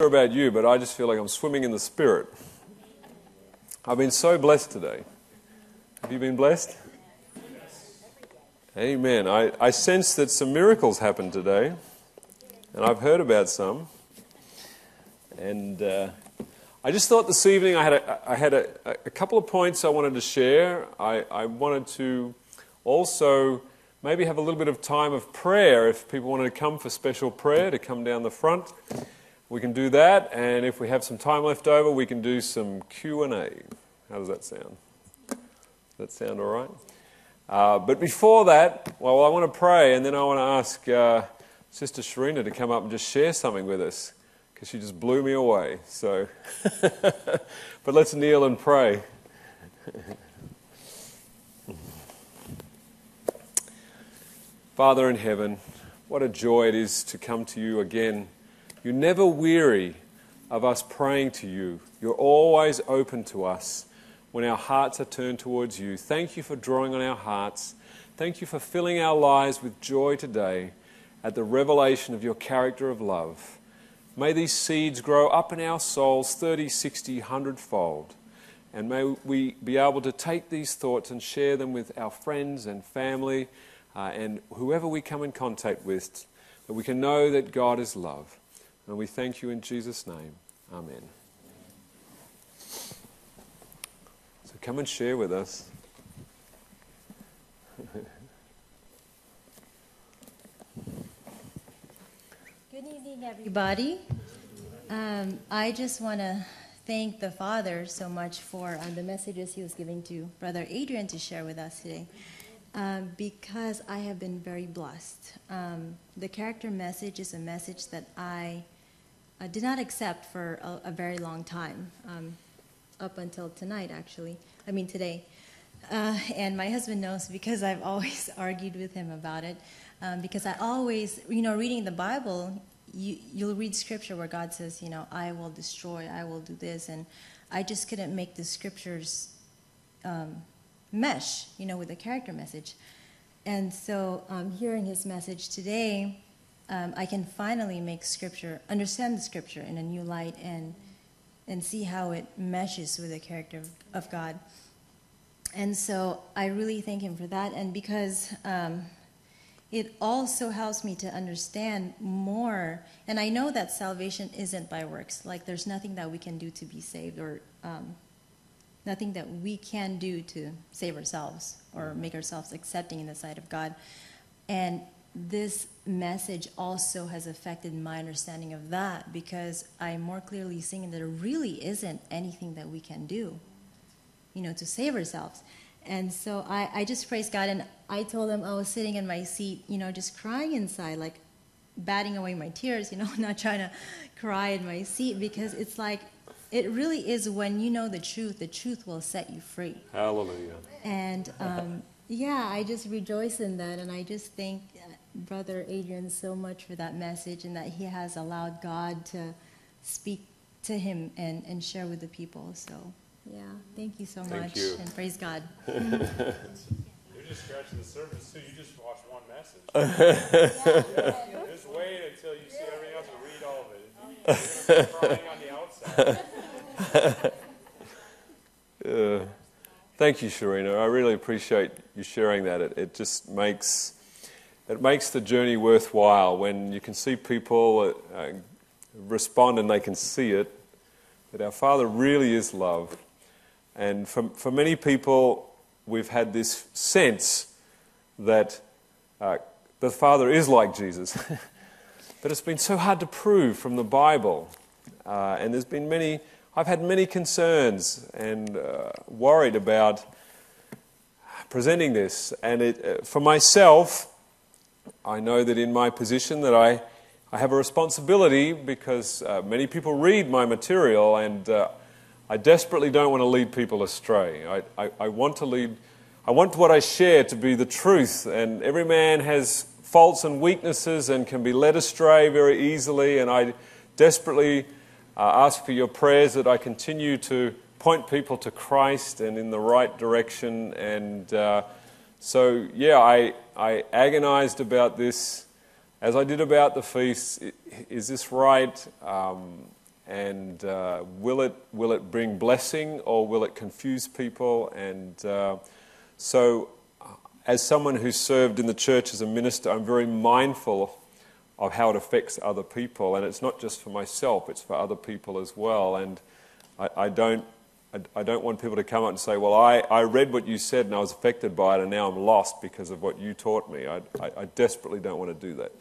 sure about you, but I just feel like I'm swimming in the Spirit. I've been so blessed today. Have you been blessed? Amen. I, I sense that some miracles happened today, and I've heard about some. And uh, I just thought this evening I had, a, I had a, a couple of points I wanted to share. I, I wanted to also maybe have a little bit of time of prayer if people wanted to come for special prayer, to come down the front. We can do that, and if we have some time left over, we can do some Q&A. How does that sound? Does that sound all right? Uh, but before that, well, I want to pray, and then I want to ask uh, Sister Sharina to come up and just share something with us, because she just blew me away. So, but let's kneel and pray. Father in heaven, what a joy it is to come to you again. You're never weary of us praying to you. You're always open to us when our hearts are turned towards you. Thank you for drawing on our hearts. Thank you for filling our lives with joy today at the revelation of your character of love. May these seeds grow up in our souls 30, 60, 100 fold. And may we be able to take these thoughts and share them with our friends and family uh, and whoever we come in contact with, that we can know that God is love. And we thank you in Jesus' name. Amen. So come and share with us. Good evening, everybody. Um, I just want to thank the Father so much for um, the messages he was giving to Brother Adrian to share with us today. Um, because I have been very blessed. Um, the character message is a message that I uh, did not accept for a, a very long time, um, up until tonight, actually. I mean, today. Uh, and my husband knows because I've always argued with him about it. Um, because I always, you know, reading the Bible, you, you'll read scripture where God says, you know, I will destroy, I will do this. And I just couldn't make the scriptures um, mesh, you know, with the character message. And so, um, hearing his message today, um, I can finally make scripture, understand the scripture in a new light and and see how it meshes with the character of, God. And so I really thank Him for that. And because um, it also helps me to understand more. And I know that salvation isn't by works. Like there's nothing that we can do to be saved, or um, nothing that we can do to save ourselves or make ourselves accepting in the sight of God. And this message also has affected my understanding of that because I'm more clearly seeing that there really isn't anything that we can do, you know, to save ourselves. And so I, I just praise God. And I told him I was sitting in my seat, you know, just crying inside, like batting away my tears, you know, not trying to cry in my seat because it's like, it really is when you know the truth, the truth will set you free. Hallelujah. And um, yeah, I just rejoice in that. And I just thank Brother Adrian so much for that message and that he has allowed God to speak to him and, and share with the people. So, yeah, thank you so thank much. You. And praise God. You're just scratching the surface, too. You just watched one message. yeah. Just wait until you see everything else and read all of it. You're crying on the outside. uh, thank you, Sharina. I really appreciate you sharing that. It, it just makes it makes the journey worthwhile when you can see people uh, respond and they can see it, that our Father really is love. And for, for many people, we've had this sense that uh, the Father is like Jesus. but it's been so hard to prove from the Bible. Uh, and there's been many, I've had many concerns and uh, worried about presenting this. And it, uh, for myself, I know that in my position that I, I have a responsibility because uh, many people read my material and uh, I desperately don't want to lead people astray. I, I, I, want to lead, I want what I share to be the truth. And every man has faults and weaknesses and can be led astray very easily. And I desperately uh, ask for your prayers that I continue to point people to Christ and in the right direction. And uh, so, yeah, I, I agonized about this as I did about the feast. Is this right? Um, and uh, will it will it bring blessing or will it confuse people? And uh, so, as someone who served in the church as a minister, I'm very mindful of how it affects other people, and it's not just for myself; it's for other people as well. And I, I don't. I, don't want people to come up and say, Well, I, I read what you said and I was affected by it, and now I'm lost because of what you taught me. I, I, I desperately don't want to do that.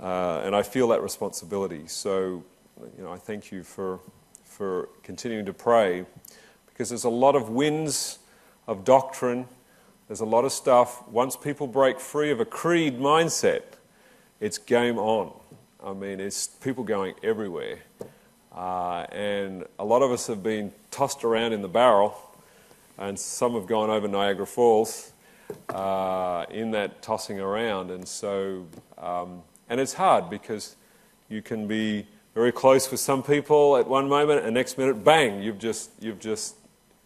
Uh, and I feel that responsibility. So, you know, I thank you for, for continuing to pray because there's a lot of winds of doctrine. There's a lot of stuff. Once people break free of a creed mindset, it's game on. I mean, it's people going everywhere. Uh, and a lot of us have been tossed around in the barrel, and some have gone over Niagara Falls uh, in that tossing around. And so, um, and it's hard because you can be very close with some people at one moment, and next minute, bang, you've just, you've just,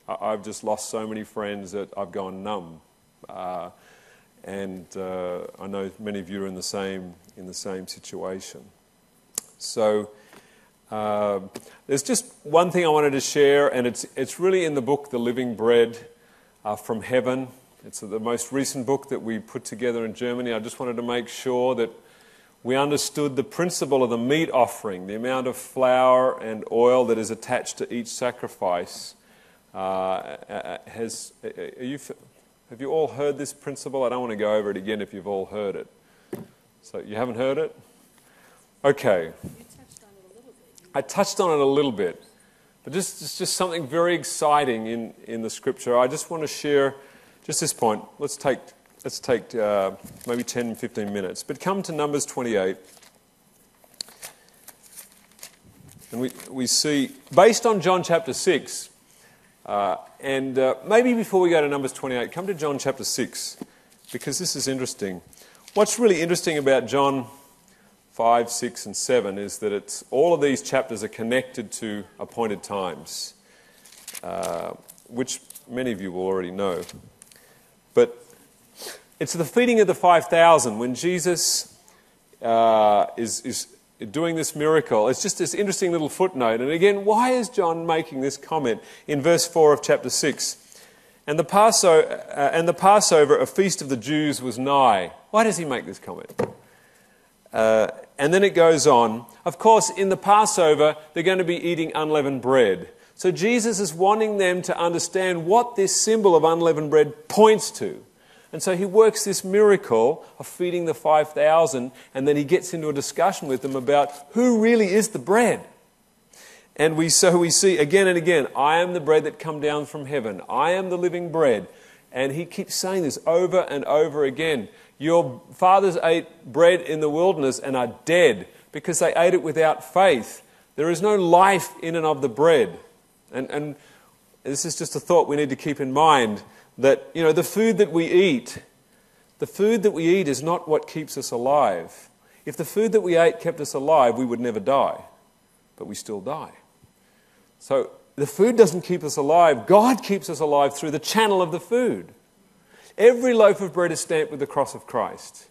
I've just lost so many friends that I've gone numb. Uh, and uh, I know many of you are in the same, in the same situation. So, uh, there's just one thing I wanted to share, and it's, it's really in the book, The Living Bread uh, from Heaven. It's the most recent book that we put together in Germany. I just wanted to make sure that we understood the principle of the meat offering, the amount of flour and oil that is attached to each sacrifice. Uh, has, you, have you all heard this principle? I don't want to go over it again if you've all heard it. So you haven't heard it? Okay. I touched on it a little bit, but just, it's just something very exciting in, in the scripture. I just want to share just this point. Let's take Let's take uh, maybe 10, 15 minutes. But come to Numbers 28. And we, we see, based on John chapter 6, uh, and uh, maybe before we go to Numbers 28, come to John chapter 6, because this is interesting. What's really interesting about John 5, 6, and 7 is that it's, all of these chapters are connected to appointed times, uh, which many of you will already know. But it's the feeding of the 5,000 when Jesus uh, is, is doing this miracle. It's just this interesting little footnote. And again, why is John making this comment in verse 4 of chapter 6? And the, Passover, uh, and the Passover, a feast of the Jews, was nigh. Why does he make this comment? Uh, and then it goes on. Of course, in the Passover, they're going to be eating unleavened bread. So Jesus is wanting them to understand what this symbol of unleavened bread points to. And so he works this miracle of feeding the 5,000, and then he gets into a discussion with them about who really is the bread. And we, so we see again and again, I am the bread that come down from heaven. I am the living bread. And he keeps saying this over and over again. Your fathers ate bread in the wilderness and are dead because they ate it without faith. There is no life in and of the bread. And, and this is just a thought we need to keep in mind that, you know, the food that we eat, the food that we eat is not what keeps us alive. If the food that we ate kept us alive, we would never die, but we still die. So the food doesn't keep us alive. God keeps us alive through the channel of the food. Every loaf of bread is stamped with the cross of Christ.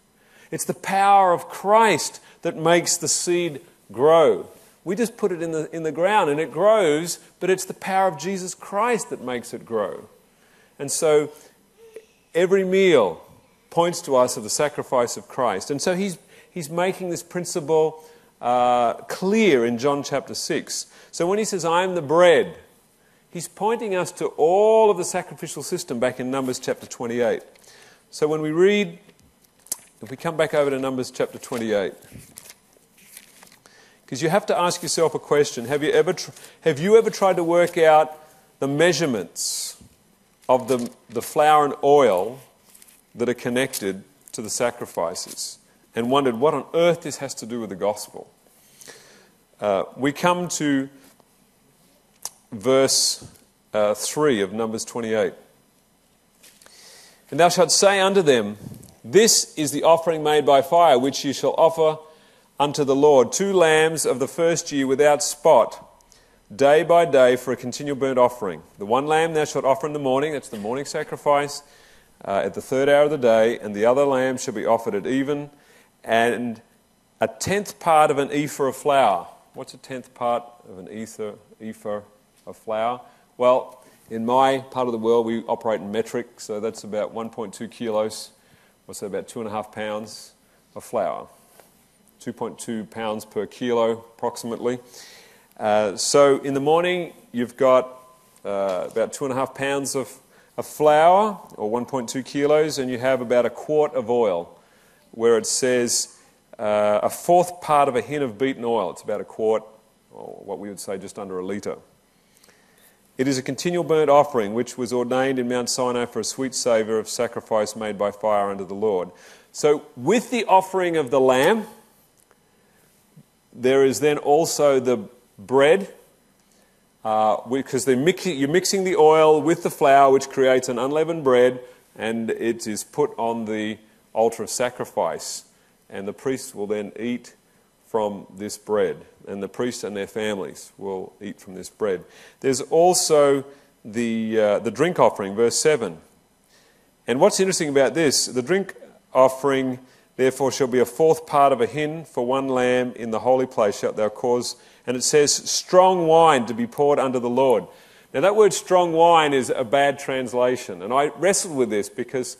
It's the power of Christ that makes the seed grow. We just put it in the, in the ground and it grows, but it's the power of Jesus Christ that makes it grow. And so every meal points to us of the sacrifice of Christ. And so he's, he's making this principle uh, clear in John chapter 6. So when he says, I am the bread, he's pointing us to all of the sacrificial system back in Numbers chapter 28. So when we read, if we come back over to Numbers chapter 28, because you have to ask yourself a question have you, ever tr- have you ever tried to work out the measurements of the, the flour and oil that are connected to the sacrifices and wondered what on earth this has to do with the gospel. Uh, we come to verse uh, 3 of Numbers 28. And thou shalt say unto them, This is the offering made by fire, which ye shall offer unto the Lord two lambs of the first year without spot day by day for a continual burnt offering. The one lamb thou shalt offer in the morning, that's the morning sacrifice, uh, at the third hour of the day, and the other lamb shall be offered at even, and a tenth part of an ephah of flour. What's a tenth part of an ephah of flour? Well, in my part of the world, we operate in metric, so that's about 1.2 kilos, or so about two and a half pounds of flour. 2.2 pounds per kilo, approximately. Uh, so in the morning, you've got uh, about two and a half pounds of, of flour, or 1.2 kilos, and you have about a quart of oil, where it says uh, a fourth part of a hin of beaten oil. It's about a quart, or what we would say just under a litre. It is a continual burnt offering which was ordained in Mount Sinai for a sweet savour of sacrifice made by fire unto the Lord. So, with the offering of the lamb, there is then also the bread, uh, because mix- you're mixing the oil with the flour, which creates an unleavened bread, and it is put on the altar of sacrifice. And the priests will then eat from this bread, and the priests and their families will eat from this bread. There's also the, uh, the drink offering, verse 7. And what's interesting about this, the drink offering, therefore, shall be a fourth part of a hin for one lamb in the holy place shalt thou cause. And it says, strong wine to be poured under the Lord. Now, that word strong wine is a bad translation. And I wrestled with this because,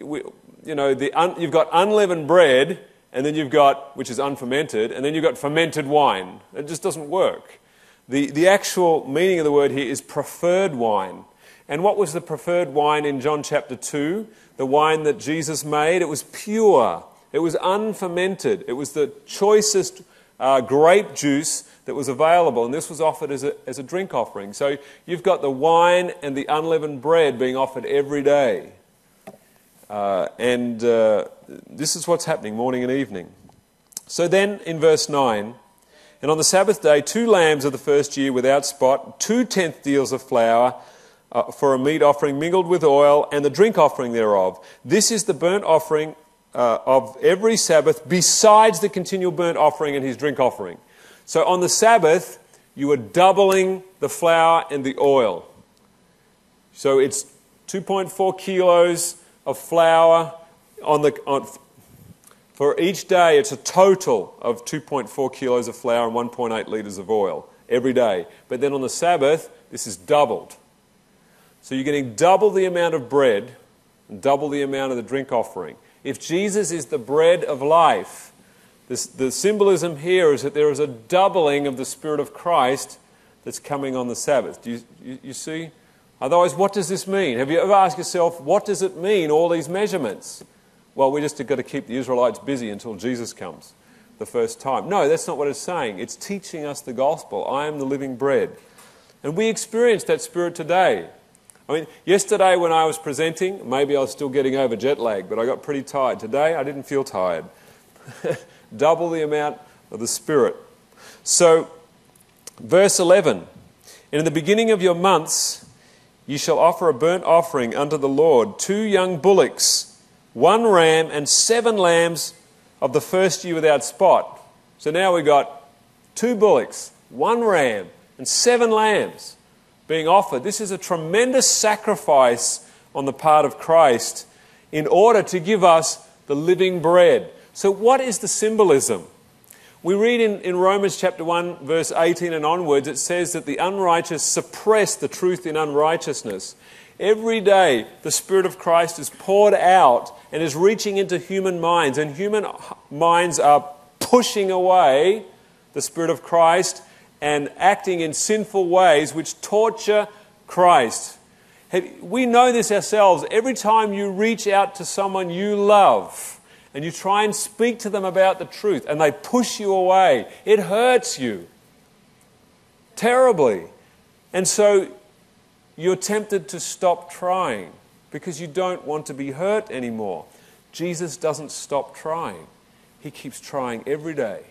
we, you know, the un, you've got unleavened bread and then you've got, which is unfermented, and then you've got fermented wine. It just doesn't work. The, the actual meaning of the word here is preferred wine. And what was the preferred wine in John chapter 2? The wine that Jesus made? It was pure, it was unfermented, it was the choicest uh, grape juice that was available, and this was offered as a, as a drink offering. So you've got the wine and the unleavened bread being offered every day. Uh, and uh, this is what's happening morning and evening. So then in verse 9, and on the Sabbath day, two lambs of the first year without spot, two tenth deals of flour uh, for a meat offering mingled with oil, and the drink offering thereof. This is the burnt offering uh, of every Sabbath, besides the continual burnt offering and his drink offering. So on the Sabbath, you are doubling the flour and the oil. So it's 2.4 kilos of flour on the, on, for each day, it's a total of 2.4 kilos of flour and 1.8 litres of oil every day. But then on the Sabbath, this is doubled. So you're getting double the amount of bread and double the amount of the drink offering. If Jesus is the bread of life, this, the symbolism here is that there is a doubling of the Spirit of Christ that's coming on the Sabbath. Do you, you, you see? Otherwise, what does this mean? Have you ever asked yourself, what does it mean, all these measurements? Well, we just got to keep the Israelites busy until Jesus comes the first time. No, that's not what it's saying. It's teaching us the gospel. I am the living bread. And we experience that spirit today. I mean, yesterday when I was presenting, maybe I was still getting over jet lag, but I got pretty tired. Today, I didn't feel tired. Double the amount of the Spirit. So, verse 11 And in the beginning of your months, you shall offer a burnt offering unto the Lord, two young bullocks, one ram, and seven lambs of the first year without spot. So now we've got two bullocks, one ram, and seven lambs being offered. This is a tremendous sacrifice on the part of Christ in order to give us the living bread. So, what is the symbolism? We read in, in Romans chapter 1, verse 18 and onwards, it says that the unrighteous suppress the truth in unrighteousness. Every day, the Spirit of Christ is poured out and is reaching into human minds, and human minds are pushing away the Spirit of Christ and acting in sinful ways which torture Christ. We know this ourselves. Every time you reach out to someone you love, and you try and speak to them about the truth and they push you away, it hurts you terribly. And so you're tempted to stop trying because you don't want to be hurt anymore. Jesus doesn't stop trying, he keeps trying every day.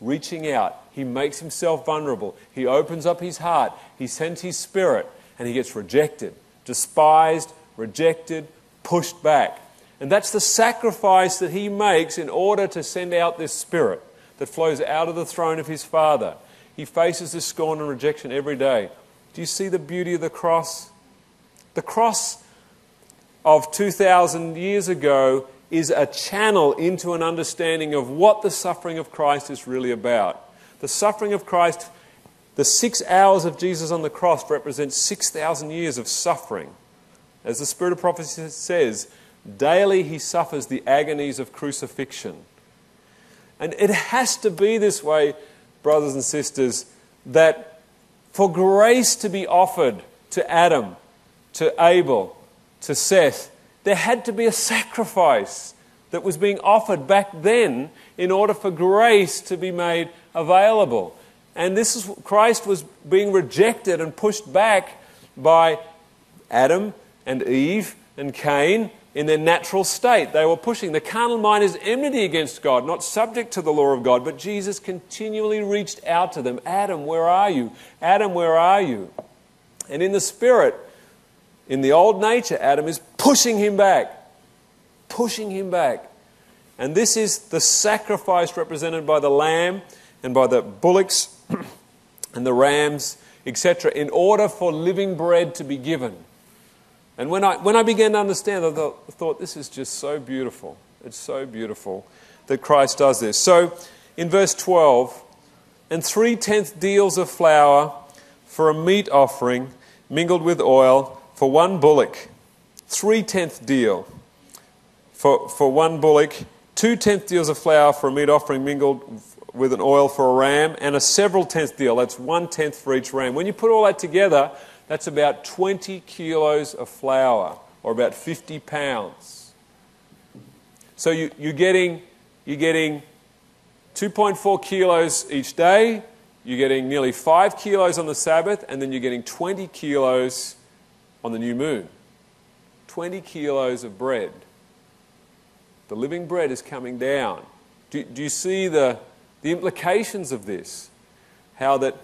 Reaching out, he makes himself vulnerable. He opens up his heart. He sends his spirit, and he gets rejected, despised, rejected, pushed back. And that's the sacrifice that he makes in order to send out this spirit that flows out of the throne of his Father. He faces this scorn and rejection every day. Do you see the beauty of the cross? The cross of 2,000 years ago is a channel into an understanding of what the suffering of Christ is really about. The suffering of Christ, the six hours of Jesus on the cross represents 6,000 years of suffering. As the Spirit of prophecy says, daily he suffers the agonies of crucifixion. And it has to be this way, brothers and sisters, that for grace to be offered to Adam, to Abel, to Seth, there had to be a sacrifice that was being offered back then in order for grace to be made available. And this is Christ was being rejected and pushed back by Adam and Eve and Cain in their natural state. They were pushing. The carnal mind is enmity against God, not subject to the law of God. But Jesus continually reached out to them Adam, where are you? Adam, where are you? And in the spirit, in the old nature, Adam is pushing him back, pushing him back. And this is the sacrifice represented by the lamb and by the bullocks and the rams, etc., in order for living bread to be given. And when I, when I began to understand, I thought, this is just so beautiful. It's so beautiful that Christ does this. So in verse 12, and three tenth deals of flour for a meat offering mingled with oil for one bullock. Three tenth deal for, for one bullock. Two tenth deals of flour for a meat offering mingled with an oil for a ram. And a several tenth deal. That's one tenth for each ram. When you put all that together, that's about 20 kilos of flour, or about 50 pounds. So you, you're, getting, you're getting 2.4 kilos each day, you're getting nearly 5 kilos on the Sabbath, and then you're getting 20 kilos on the new moon. 20 kilos of bread. The living bread is coming down. Do, do you see the, the implications of this? How that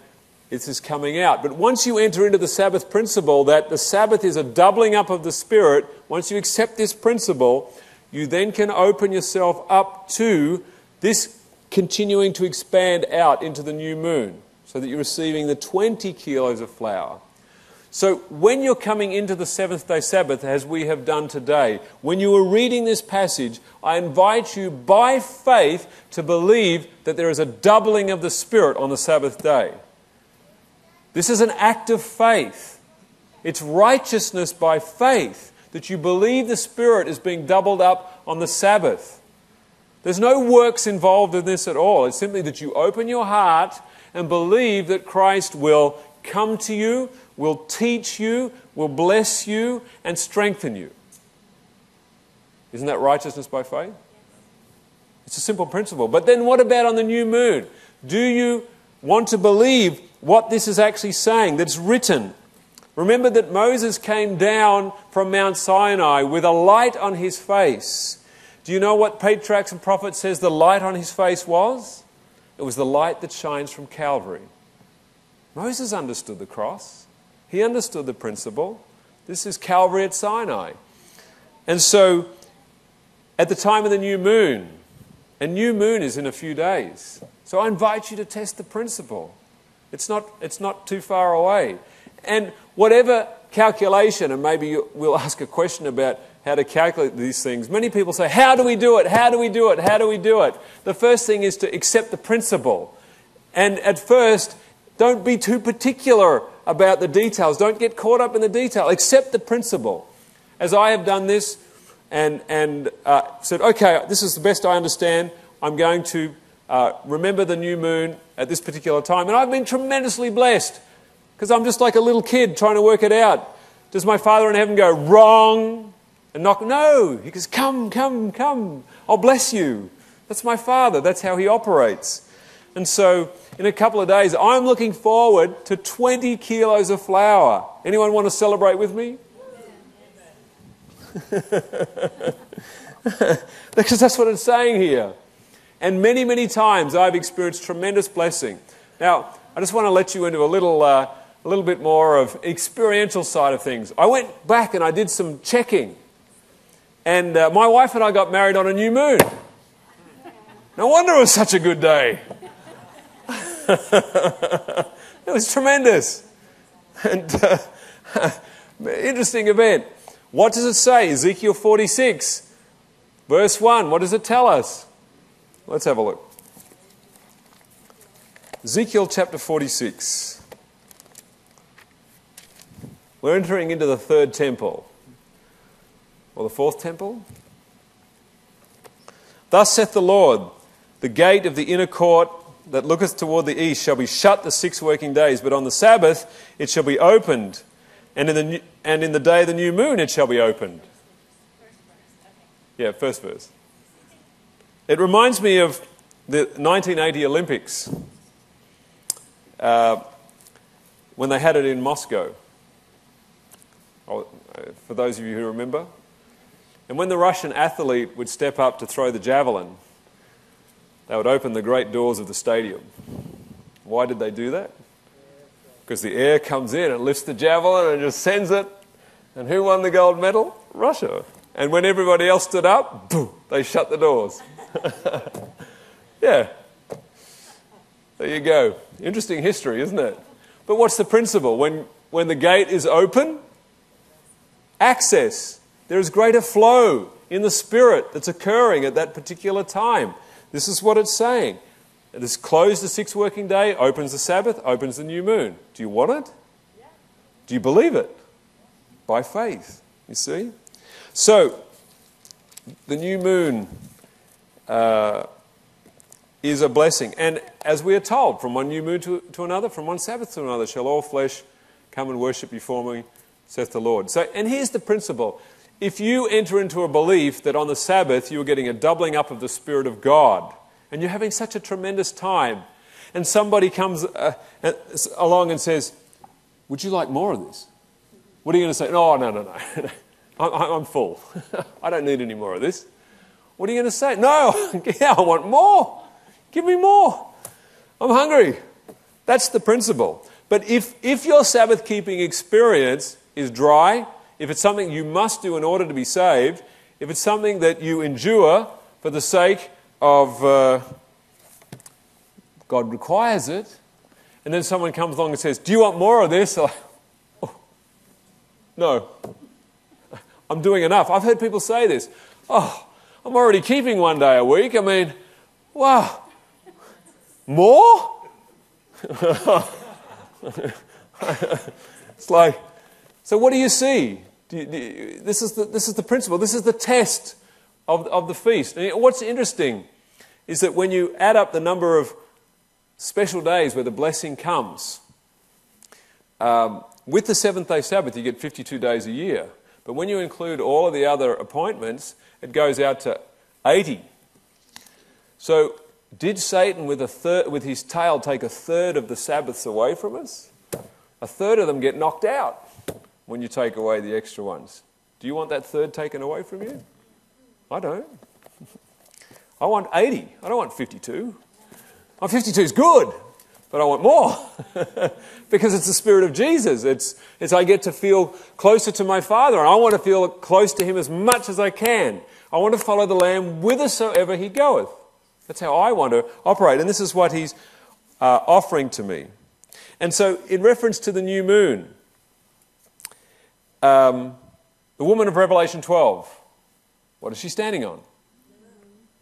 this is coming out. But once you enter into the Sabbath principle, that the Sabbath is a doubling up of the Spirit, once you accept this principle, you then can open yourself up to this continuing to expand out into the new moon, so that you're receiving the 20 kilos of flour. So, when you're coming into the seventh day Sabbath, as we have done today, when you are reading this passage, I invite you by faith to believe that there is a doubling of the Spirit on the Sabbath day. This is an act of faith. It's righteousness by faith that you believe the Spirit is being doubled up on the Sabbath. There's no works involved in this at all. It's simply that you open your heart and believe that Christ will come to you, will teach you, will bless you, and strengthen you. Isn't that righteousness by faith? It's a simple principle. But then what about on the new moon? Do you want to believe what this is actually saying that's written. Remember that Moses came down from Mount Sinai with a light on his face. Do you know what Patriarchs and Prophets says the light on his face was? It was the light that shines from Calvary. Moses understood the cross. He understood the principle. This is Calvary at Sinai. And so, at the time of the new moon, and new moon is in a few days. So I invite you to test the principle. It's not, it's not too far away. And whatever calculation, and maybe you, we'll ask a question about how to calculate these things. Many people say, How do we do it? How do we do it? How do we do it? The first thing is to accept the principle. And at first, don't be too particular about the details. Don't get caught up in the detail. Accept the principle. As I have done this and, and uh, said, Okay, this is the best I understand. I'm going to uh, remember the new moon at this particular time. And I've been tremendously blessed because I'm just like a little kid trying to work it out. Does my Father in heaven go, wrong? And knock? No. He goes, come, come, come. I'll bless you. That's my Father. That's how He operates. And so, in a couple of days, I'm looking forward to 20 kilos of flour. Anyone want to celebrate with me? because that's what it's saying here. And many, many times I've experienced tremendous blessing. Now, I just want to let you into a little, uh, a little bit more of experiential side of things. I went back and I did some checking. And uh, my wife and I got married on a new moon. No wonder it was such a good day. it was tremendous. And uh, interesting event. What does it say? Ezekiel 46, verse 1. What does it tell us? Let's have a look. Ezekiel chapter 46. We're entering into the third temple, or the fourth temple. Thus saith the Lord the gate of the inner court that looketh toward the east shall be shut the six working days, but on the Sabbath it shall be opened, and in the, new, and in the day of the new moon it shall be opened. Yeah, first verse. It reminds me of the 1980 Olympics uh, when they had it in Moscow. Oh, for those of you who remember. And when the Russian athlete would step up to throw the javelin, they would open the great doors of the stadium. Why did they do that? Because the air comes in and lifts the javelin and just sends it. And who won the gold medal? Russia. And when everybody else stood up, boom, they shut the doors. yeah. There you go. Interesting history, isn't it? But what's the principle? When, when the gate is open, access. There is greater flow in the Spirit that's occurring at that particular time. This is what it's saying. It is closed the sixth working day, opens the Sabbath, opens the new moon. Do you want it? Do you believe it? By faith, you see? So, the new moon uh, is a blessing. And as we are told, from one new moon to, to another, from one Sabbath to another, shall all flesh come and worship before me, saith the Lord. So, and here's the principle if you enter into a belief that on the Sabbath you're getting a doubling up of the Spirit of God, and you're having such a tremendous time, and somebody comes uh, along and says, Would you like more of this? What are you going to say? No, no, no, no. I'm full. I don't need any more of this. What are you going to say? No, yeah, I want more. Give me more. I'm hungry. That's the principle. But if, if your Sabbath keeping experience is dry, if it's something you must do in order to be saved, if it's something that you endure for the sake of uh, God requires it, and then someone comes along and says, Do you want more of this? Like, oh, no, I'm doing enough. I've heard people say this. Oh, I'm already keeping one day a week. I mean, wow, more? it's like, so what do you see? Do you, do you, this, is the, this is the principle, this is the test of, of the feast. And what's interesting is that when you add up the number of special days where the blessing comes, um, with the seventh day Sabbath, you get 52 days a year. But when you include all of the other appointments, it goes out to 80. So, did Satan, with, a third, with his tail, take a third of the Sabbaths away from us? A third of them get knocked out when you take away the extra ones. Do you want that third taken away from you? I don't. I want 80. I don't want 52. Oh, 52 is good, but I want more because it's the Spirit of Jesus. It's, it's I get to feel closer to my Father, and I want to feel close to Him as much as I can. I want to follow the Lamb whithersoever He goeth. That's how I want to operate, and this is what He's uh, offering to me. And so, in reference to the new moon, um, the woman of Revelation 12, what is she standing on?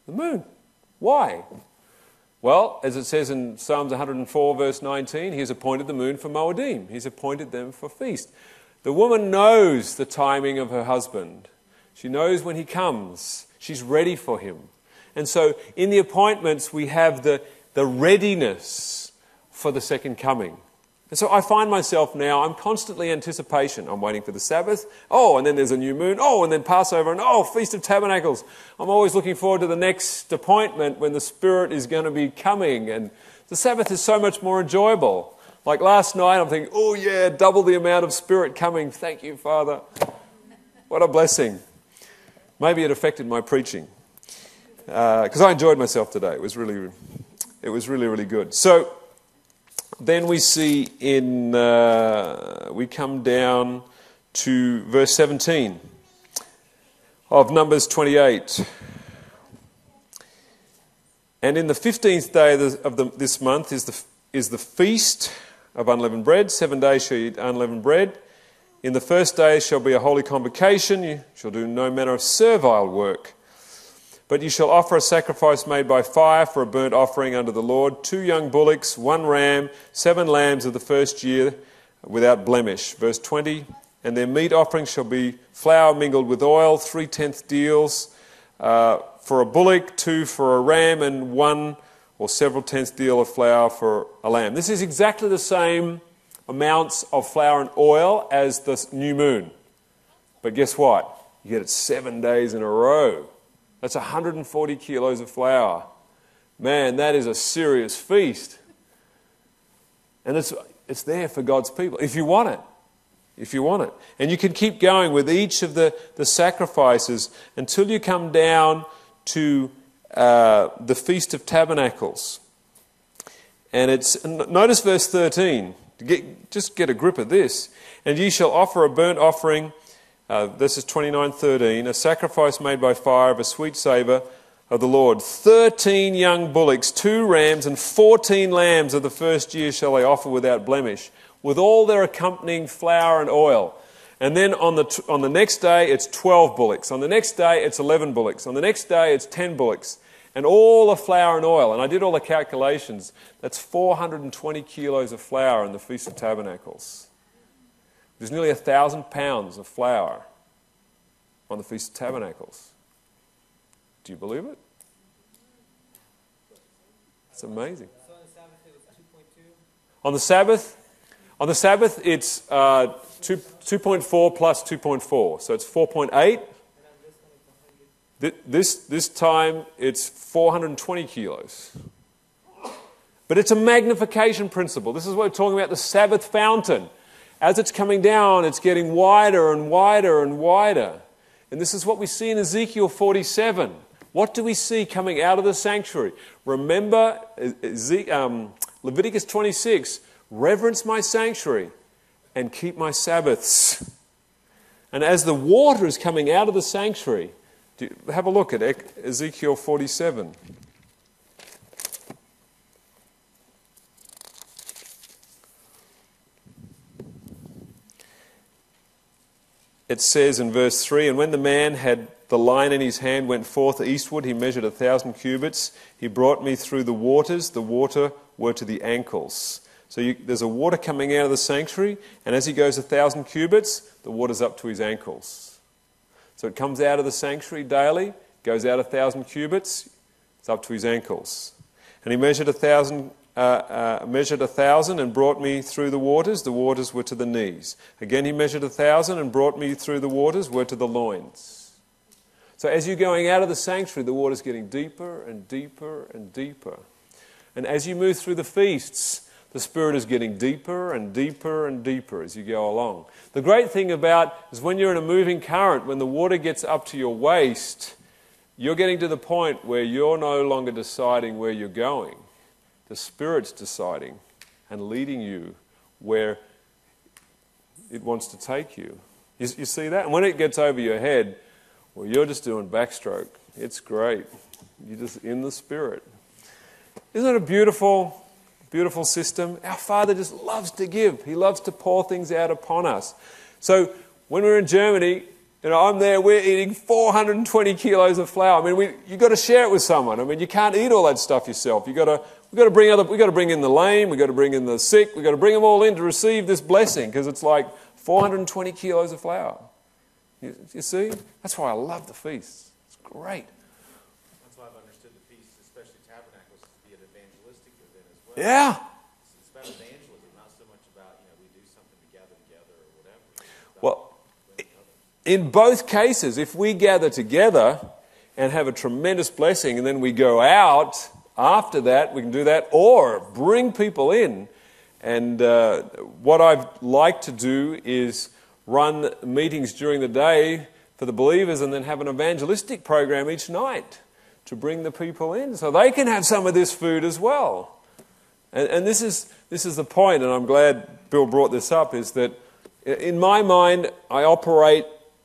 The moon. Why? Well, as it says in Psalms 104, verse 19, He has appointed the moon for Moedim. He's appointed them for feast. The woman knows the timing of her husband. She knows when he comes. She's ready for him. And so in the appointments, we have the, the readiness for the second coming. And so I find myself now, I'm constantly anticipation. I'm waiting for the Sabbath. Oh, and then there's a new moon. Oh, and then Passover. And oh, Feast of Tabernacles. I'm always looking forward to the next appointment when the Spirit is going to be coming. And the Sabbath is so much more enjoyable. Like last night, I'm thinking, oh, yeah, double the amount of Spirit coming. Thank you, Father. What a blessing. Maybe it affected my preaching. Because uh, I enjoyed myself today. It was really, it was really, really good. So, then we see in, uh, we come down to verse 17 of Numbers 28. And in the 15th day of, the, of the, this month is the, is the feast of unleavened bread. Seven days shall you eat unleavened bread. In the first day shall be a holy convocation. You shall do no manner of servile work. But you shall offer a sacrifice made by fire for a burnt offering unto the Lord two young bullocks, one ram, seven lambs of the first year without blemish. Verse 20 And their meat offering shall be flour mingled with oil, three tenth deals uh, for a bullock, two for a ram, and one or several tenths deal of flour for a lamb. This is exactly the same amounts of flour and oil as the new moon. But guess what? You get it seven days in a row. That's 140 kilos of flour. Man, that is a serious feast. And it's, it's there for God's people, if you want it. If you want it. And you can keep going with each of the, the sacrifices until you come down to uh, the Feast of Tabernacles. And it's, notice verse 13. Get, just get a grip of this. And ye shall offer a burnt offering uh, this is 29:13, a sacrifice made by fire of a sweet savor of the Lord. Thirteen young bullocks, two rams, and fourteen lambs of the first year shall they offer without blemish, with all their accompanying flour and oil. And then on the, t- on the next day, it's 12 bullocks. On the next day, it's 11 bullocks. On the next day, it's 10 bullocks. And all the flour and oil. And I did all the calculations. That's 420 kilos of flour in the Feast of Tabernacles. There's nearly a thousand pounds of flour on the Feast of Tabernacles. Do you believe it? It's amazing. On the Sabbath, on the Sabbath, it's uh, 2, 2.4 plus 2.4, so it's 4.8. This, this time, it's 420 kilos. But it's a magnification principle. This is what we're talking about the Sabbath fountain. As it's coming down, it's getting wider and wider and wider. And this is what we see in Ezekiel 47. What do we see coming out of the sanctuary? Remember um, Leviticus 26 reverence my sanctuary and keep my Sabbaths. And as the water is coming out of the sanctuary, have a look at Ezekiel 47. It says in verse 3 And when the man had the line in his hand, went forth eastward, he measured a thousand cubits. He brought me through the waters. The water were to the ankles. So you, there's a water coming out of the sanctuary, and as he goes a thousand cubits, the water's up to his ankles. So it comes out of the sanctuary daily, goes out a thousand cubits, it's up to his ankles. And he measured a thousand uh, uh, measured a thousand and brought me through the waters. The waters were to the knees. Again, he measured a thousand and brought me through the waters, were to the loins. So as you're going out of the sanctuary, the water's getting deeper and deeper and deeper. And as you move through the feasts, the Spirit is getting deeper and deeper and deeper as you go along. The great thing about is when you're in a moving current, when the water gets up to your waist, you're getting to the point where you're no longer deciding where you're going the Spirit's deciding and leading you where it wants to take you. You, you see that? And when it gets over your head, well, you're just doing backstroke. It's great. You're just in the Spirit. Isn't it a beautiful, beautiful system? Our Father just loves to give, He loves to pour things out upon us. So when we're in Germany, you know, I'm there, we're eating 420 kilos of flour. I mean, we, you've got to share it with someone. I mean, you can't eat all that stuff yourself. You've got to We've got to bring other, we've got to bring in the lame, we've got to bring in the sick, we've got to bring them all in to receive this blessing because it's like 420 kilos of flour. You, you, see? That's why I love the feasts. It's great. That's why I've understood the feast, especially tabernacles, to be an evangelistic event as well. Yeah. It's about evangelism, not so much about, you know, we do something to gather together or whatever. Well, in both cases, if we gather together and have a tremendous blessing and then we go out after that, we can do that, or bring people in. And uh, what I'd like to do is run meetings during the day for the believers and then have an evangelistic program each night to bring the people in so they can have some of this food as well. And, and this, is, this is the point, and I'm glad Bill brought this up, is that in my mind, I operate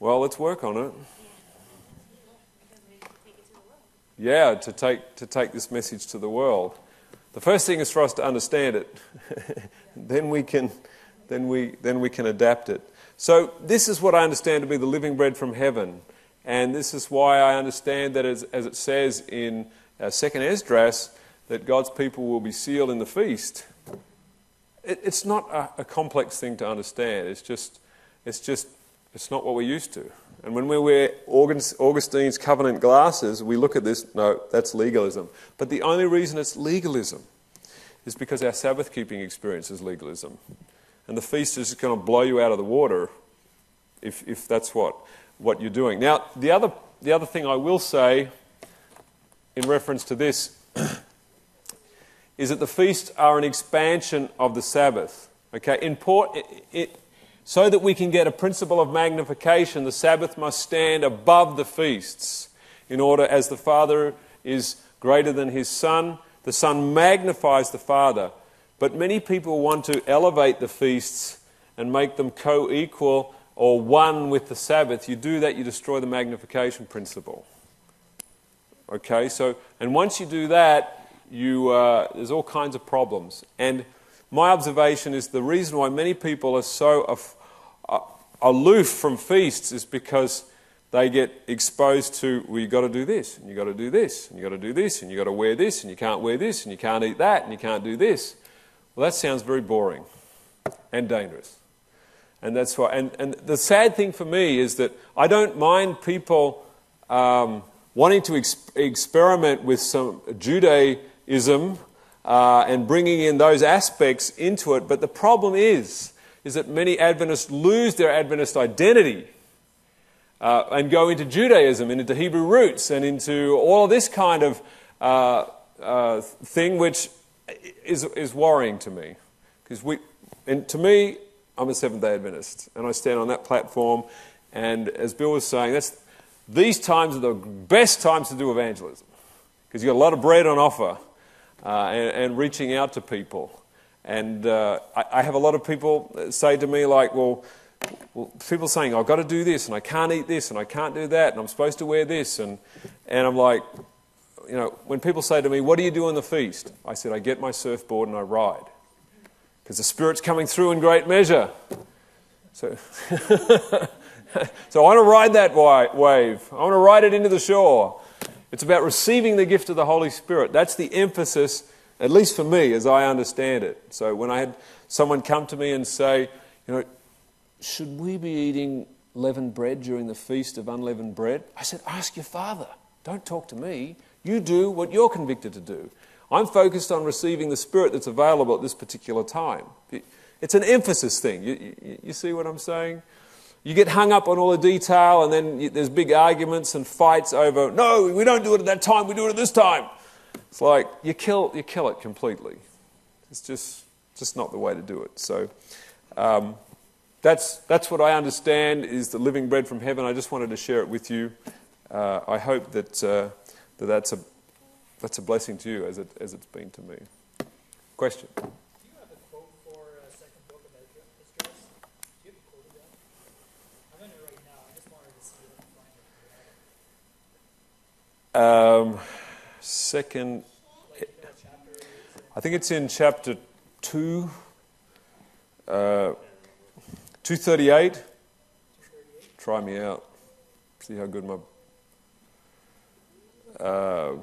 Well, let's work on it. Yeah, to take, to take this message to the world. The first thing is for us to understand it. then, we can, then, we, then we can adapt it. So, this is what I understand to be the living bread from heaven. And this is why I understand that, as, as it says in uh, 2nd Esdras, that God's people will be sealed in the feast. It, it's not a, a complex thing to understand. It's just, it's just, it's not what we're used to. And when we wear Augustine's covenant glasses, we look at this, no, that's legalism. But the only reason it's legalism is because our Sabbath keeping experience is legalism. And the feast is going to blow you out of the water if, if that's what, what you're doing. Now, the other, the other thing I will say in reference to this is that the feasts are an expansion of the Sabbath. Okay, Import, it, it, so that we can get a principle of magnification, the Sabbath must stand above the feasts. In order, as the Father is greater than his Son, the Son magnifies the Father. But many people want to elevate the feasts and make them co equal or one with the Sabbath. You do that, you destroy the magnification principle. Okay, so, and once you do that, you, uh, there's all kinds of problems. And my observation is the reason why many people are so af- aloof from feasts is because they get exposed to, well, you've got to do this, and you've got to do this, and you've got to do this, and you've got to wear this, and you can't wear this, and you can't eat that, and you can't do this. Well, that sounds very boring and dangerous. And that's why, and, and the sad thing for me is that I don't mind people um, wanting to ex- experiment with some Judaism uh, and bringing in those aspects into it, but the problem is, is that many Adventists lose their Adventist identity uh, and go into Judaism and into Hebrew roots and into all this kind of uh, uh, thing, which is, is worrying to me. Because we, and to me, I'm a Seventh day Adventist, and I stand on that platform. And as Bill was saying, that's, these times are the best times to do evangelism because you've got a lot of bread on offer uh, and, and reaching out to people. And uh, I, I, have a lot of people say to me, like, well, well, people saying, I've got to do this, and I can't eat this, and I can't do that, and I'm supposed to wear this. And, and I'm like, you know, when people say to me, What do you do on the feast? I said, I get my surfboard and I ride. Because the Spirit's coming through in great measure. So, so I want to ride that wave. I want to ride it into the shore. It's about receiving the gift of the Holy Spirit. That's the emphasis at least for me, as I understand it. So when I had someone come to me and say, you know, should we be eating leavened bread during the feast of unleavened bread? I said, ask your father. Don't talk to me. You do what you're convicted to do. I'm focused on receiving the Spirit that's available at this particular time. It's an emphasis thing. You, you, you see what I'm saying? You get hung up on all the detail, and then you, there's big arguments and fights over, no, we don't do it at that time, we do it at this time. It's like you kill, you kill it completely. It's just, just not the way to do it. So um, that's, that's what I understand is the living bread from heaven. I just wanted to share it with you. Uh, I hope that, uh, that that's, a, that's a blessing to you as, it, as it's been to me. Question? Um, second, I think it's in chapter 2, uh, 238. Try me out. See how good my. Uh,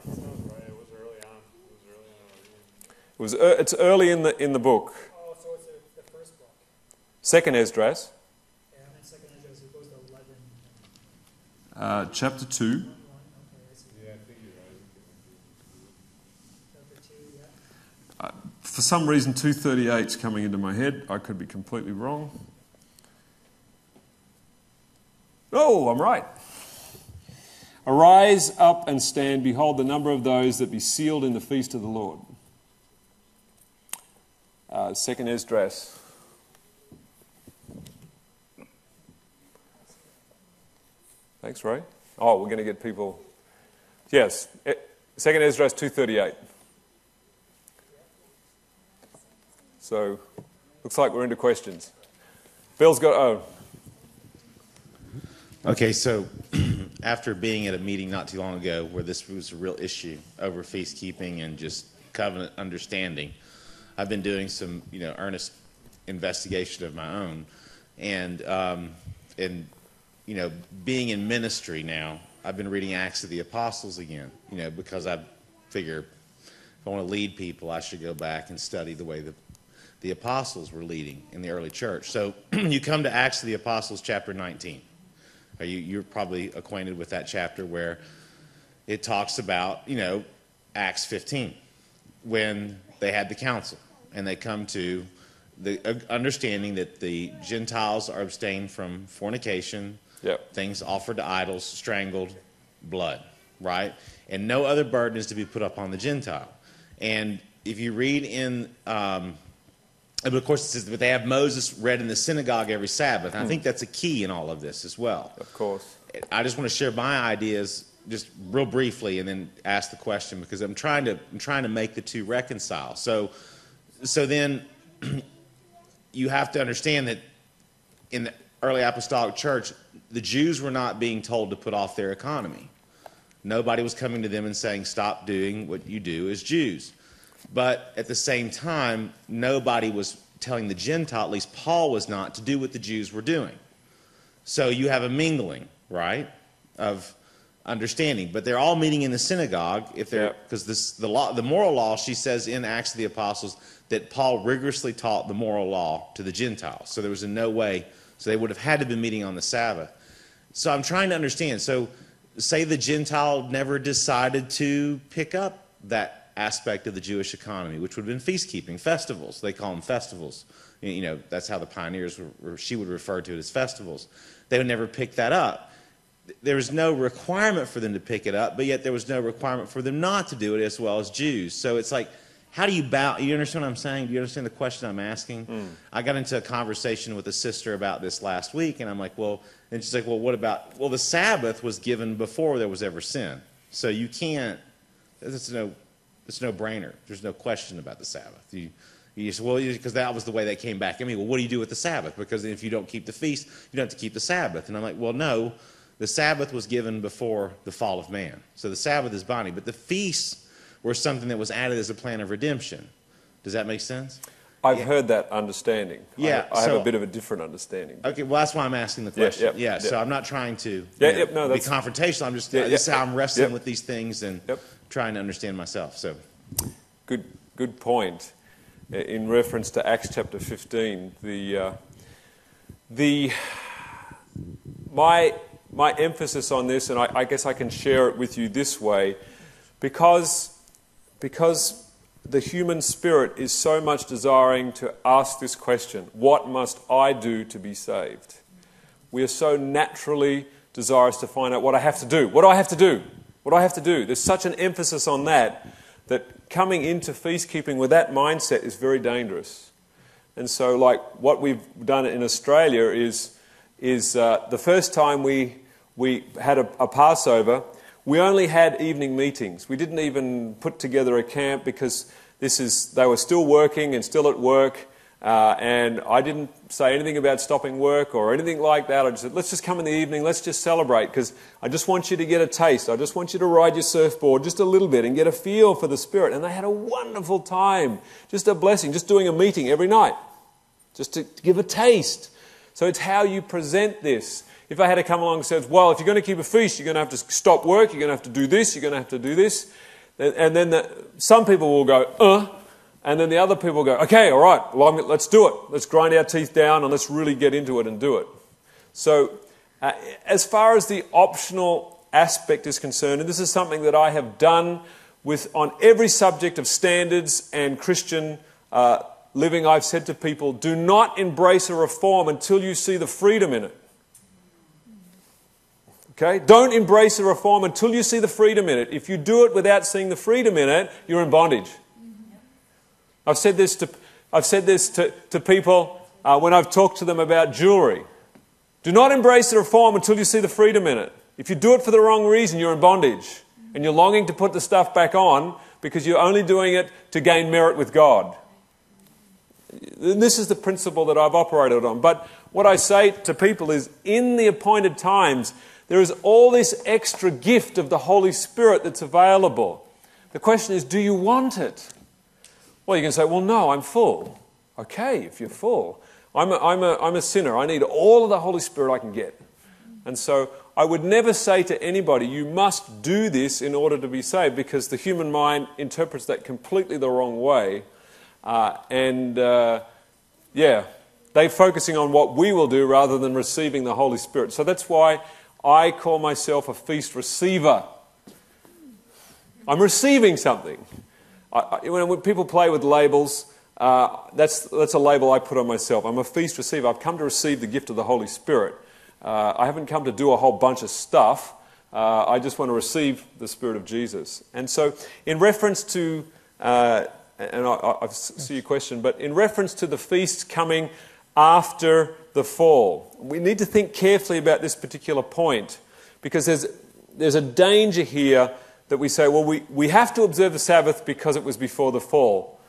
it was. Uh, it's early in the in the book. Oh, so it's the first book. Second Esdras. Yeah, second Esdras. It goes to eleven. Uh, chapter two. For some reason, 238 is coming into my head. I could be completely wrong. Oh, I'm right. Arise up and stand. Behold, the number of those that be sealed in the feast of the Lord. Uh, second Esdras. Thanks, Ray. Oh, we're going to get people. Yes, Second Esdras 238. So, looks like we're into questions. Bill's got, oh, Okay, so after being at a meeting not too long ago where this was a real issue over feast keeping and just covenant understanding, I've been doing some, you know, earnest investigation of my own, and um, and you know, being in ministry now, I've been reading Acts of the Apostles again, you know, because I figure if I want to lead people, I should go back and study the way the the apostles were leading in the early church. So you come to Acts of the Apostles, chapter 19. Are you, you're probably acquainted with that chapter where it talks about, you know, Acts 15, when they had the council and they come to the uh, understanding that the Gentiles are abstained from fornication, Yep. things offered to idols, strangled, blood, right? And no other burden is to be put upon the Gentile. And if you read in, um, but of course, it says that they have Moses read in the synagogue every Sabbath. And I hmm. think that's a key in all of this as well. of course. I just want to share my ideas just real briefly and then ask the question because I'm trying to I'm trying to make the two reconcile. So so then you have to understand that in the early apostolic church the Jews were not being told to put off their economy. Nobody was coming to them and saying stop doing what you do as Jews. But at the same time nobody was telling the Gentile at least Paul was not to do what the Jews were doing. So you have a mingling, right, of understanding. But they're all meeting in the synagogue if they're because this the law, the moral law. She says in Acts of the Apostles that Paul rigorously taught the moral law to the Gentiles. So there was in no way. So they would have had to be meeting on the Sabbath. So I'm trying to understand. So say the Gentile never decided to pick up that aspect of the Jewish economy, which would have been feast keeping, festivals. They call them festivals. You know, that's how the pioneers were, she would refer to it as festivals. They would never pick that up. There was no requirement for them to pick it up, but yet there was no requirement for them not to do it as well as Jews. So it's like, how do you bow? You understand what I'm saying? Do you understand the question I'm asking? Hmm. I got into a conversation with a sister about this last week, and I'm like, well, and she's like, well, what about? Well, the Sabbath was given before there was ever sin, so you can't. It's no, it's no brainer. There's no question about the Sabbath. You, you just, well, because that was the way they came back. I mean, well, what do you do with the Sabbath? Because if you don't keep the feast, you don't have to keep the Sabbath. And I'm like, well, no, the Sabbath was given before the fall of man, so the Sabbath is binding. But the feasts were something that was added as a plan of redemption. Does that make sense? I've heard that understanding. Yeah, I, have so- a bit of a different understanding. Okay, well, that's why I'm asking the Yeah, question. yeah, Yeah, so. I'm not trying to Yeah, know, no, be confrontational. I'm just Yeah, this is how I'm wrestling with these things and Yep. Trying to understand myself. So Good, good point. In reference to Acts chapter 15, the, uh, the, my, my emphasis on this, and I, I guess I can share it with you this way, because, because the human spirit is so much desiring to ask this question what must I do to be saved? We are so naturally desirous to find out what I have to do. What do I have to do? What do I have to do? There's such an emphasis on that that coming into feast keeping with that mindset is very dangerous. And so, like what we've done in Australia is, is uh, the first time we, we had a, a Passover, we only had evening meetings. We didn't even put together a camp because this is, they were still working and still at work. Uh, and I didn't say anything about stopping work or anything like that. I just said, let's just come in the evening, let's just celebrate because I just want you to get a taste. I just want you to ride your surfboard just a little bit and get a feel for the Spirit. And they had a wonderful time, just a blessing, just doing a meeting every night, just to, to give a taste. So it's how you present this. If I had to come along and said, well, if you're going to keep a feast, you're going to have to stop work, you're going to have to do this, you're going to have to do this. And then the, some people will go, uh, and then the other people go, okay, all right, well, let's do it. Let's grind our teeth down and let's really get into it and do it. So, uh, as far as the optional aspect is concerned, and this is something that I have done with on every subject of standards and Christian uh, living, I've said to people, do not embrace a reform until you see the freedom in it. Okay? Don't embrace a reform until you see the freedom in it. If you do it without seeing the freedom in it, you're in bondage. I've said this to, I've said this to, to people uh, when I've talked to them about jewelry. Do not embrace the reform until you see the freedom in it. If you do it for the wrong reason, you're in bondage. And you're longing to put the stuff back on because you're only doing it to gain merit with God. And this is the principle that I've operated on. But what I say to people is in the appointed times, there is all this extra gift of the Holy Spirit that's available. The question is, do you want it? Well, you can say, well, no, I'm full. Okay, if you're full. I'm a, I'm a, I'm a sinner. I need all of the Holy Spirit I can get. And so I would never say to anybody, you must do this in order to be saved, because the human mind interprets that completely the wrong way. Uh, and uh, yeah, they're focusing on what we will do rather than receiving the Holy Spirit. So that's why I call myself a feast receiver. I'm receiving something. I, when people play with labels, uh, that's, that's a label I put on myself. I'm a feast receiver. I've come to receive the gift of the Holy Spirit. Uh, I haven't come to do a whole bunch of stuff. Uh, I just want to receive the Spirit of Jesus. And so, in reference to, uh, and I, I, see your question, but in reference to the feast coming after the fall, we need to think carefully about this particular point because there's, there's a danger here that we say, well, we, we have to observe the Sabbath because it was before the fall.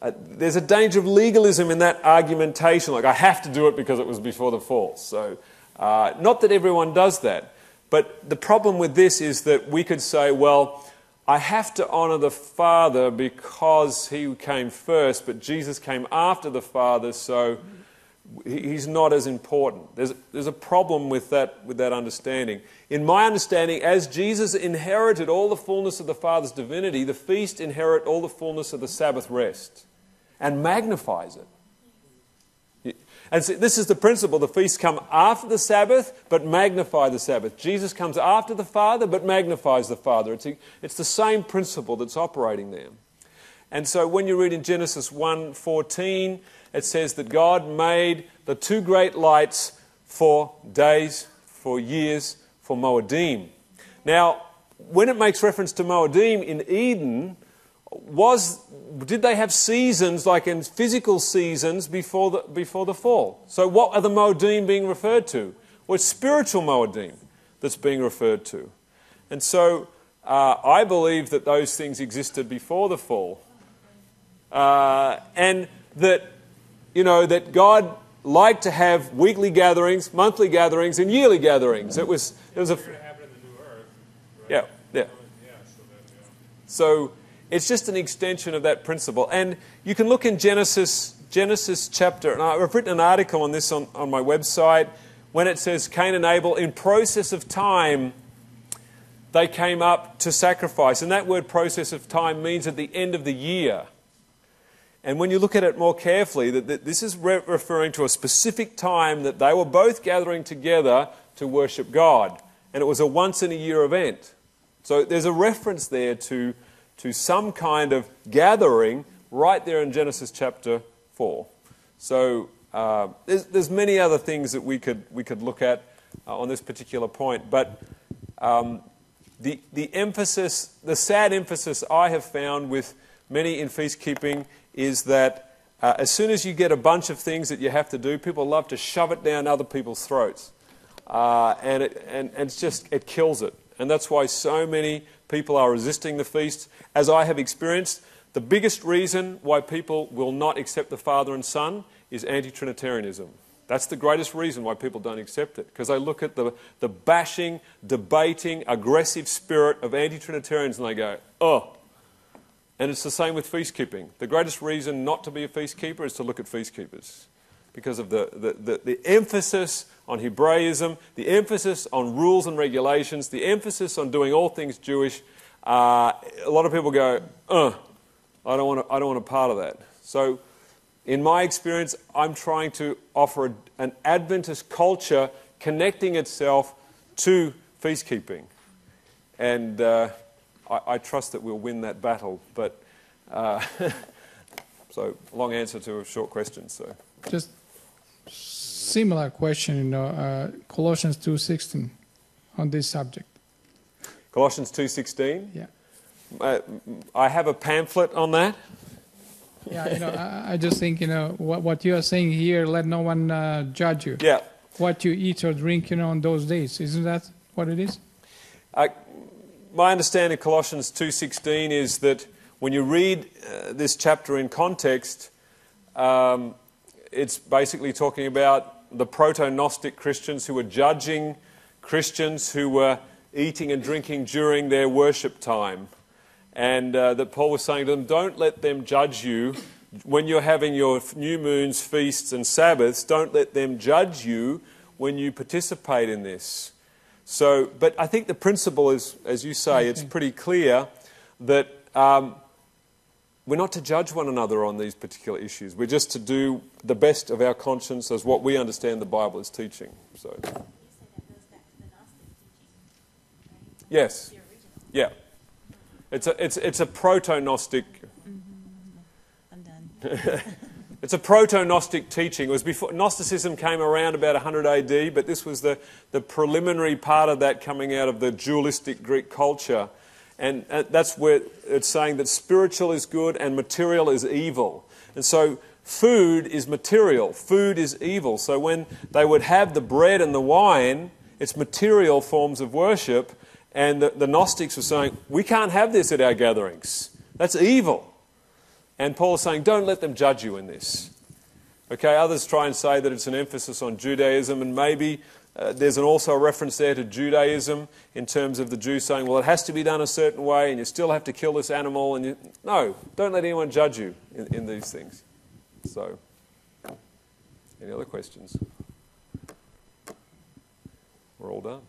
Uh, there's a danger of legalism in that argumentation, like I have to do it because it was before the fall. So, uh, not that everyone does that, but the problem with this is that we could say, well, I have to honor the Father because he came first, but Jesus came after the Father, so he's not as important. There's, there's a problem with that, with that understanding. In my understanding, as Jesus inherited all the fullness of the Father's divinity, the feast inherit all the fullness of the Sabbath rest and magnifies it. And so this is the principle. The feasts come after the Sabbath, but magnify the Sabbath. Jesus comes after the Father, but magnifies the Father. It's, a, it's the same principle that's operating there. And so when you read in Genesis 1.14, it says that God made the two great lights for days, for years, for Moedim. Now, when it makes reference to Moedim in Eden, was did they have seasons like in physical seasons before the, before the fall? So what are the Moedim being referred to? Well, it's spiritual Moedim that's being referred to. And so uh, I believe that those things existed before the fall. Uh, and that, you know, that God liked to have weekly gatherings, monthly gatherings, and yearly gatherings. It was, it was a... Yeah, yeah. So it's just an extension of that principle. And you can look in Genesis, Genesis chapter, and I've written an article on this on, on my website, when it says Cain and Abel, in process of time, they came up to sacrifice. And that word process of time means at the end of the year. And when you look at it more carefully, that, this is re- referring to a specific time that they were both gathering together to worship God. And it was a once in a year event. So there's a reference there to to some kind of gathering right there in Genesis chapter 4. So uh, there's, there's, many other things that we could, we could look at uh, on this particular point, but um, the, the emphasis, the sad emphasis I have found with many in feast keeping is that uh, as soon as you get a bunch of things that you have to do, people love to shove it down other people's throats. Uh, and, it, and, and it's just, it kills it. And that's why so many people are resisting the feast. As I have experienced, the biggest reason why people will not accept the Father and Son is anti Trinitarianism. That's the greatest reason why people don't accept it, because they look at the, the bashing, debating, aggressive spirit of anti Trinitarians and they go, oh. And it's the same with feast keeping. The greatest reason not to be a feast keeper is to look at feast keepers because of the, the, the, the, emphasis on Hebraism, the emphasis on rules and regulations, the emphasis on doing all things Jewish. Uh, a lot of people go, uh, I don't want to, I don't want a part of that. So, in my experience, I'm trying to offer a, an Adventist culture connecting itself to feast keeping. And uh, I, I, trust that we'll win that battle. But uh, so, long answer to a short question. So, just similar question, you know, uh, Colossians 2.16 on this subject. Colossians 2.16? Yeah. Uh, I have a pamphlet on that. Yeah, you know, I, I, just think, you know, what, what you are saying here, let no one uh, judge you. Yeah. What you eat or drink, you know, on those days. Isn't that what it is? My understanding of Colossians 2.16 is that when you read uh, this chapter in context, um, it's basically talking about the proto Gnostic Christians who were judging Christians who were eating and drinking during their worship time. And uh, that Paul was saying to them, don't let them judge you when you're having your new moons, feasts, and Sabbaths. Don't let them judge you when you participate in this. So, but I think the principle is, as you say, it's pretty clear that um, we're not to judge one another on these particular issues. We're just to do the best of our conscience as what we understand the Bible is teaching. So, yes, yeah, it's a it's it's a proto Gnostic. I'm done. It's a proto-Gnostic teaching. It was before Gnosticism came around about 100 AD, but this was the, the preliminary part of that coming out of the dualistic Greek culture. And uh, that's where it's saying that spiritual is good and material is evil. And so food is material, food is evil. So when they would have the bread and the wine, it's material forms of worship. And the, the Gnostics were saying, we can't have this at our gatherings. That's evil. And Paul is saying, don't let them judge you in this. Okay, others try and say that it's an emphasis on Judaism, and maybe uh, there's an also a reference there to Judaism in terms of the Jews saying, well, it has to be done a certain way, and you still have to kill this animal. And you... No, don't let anyone judge you in, in these things. So, any other questions? We're all done.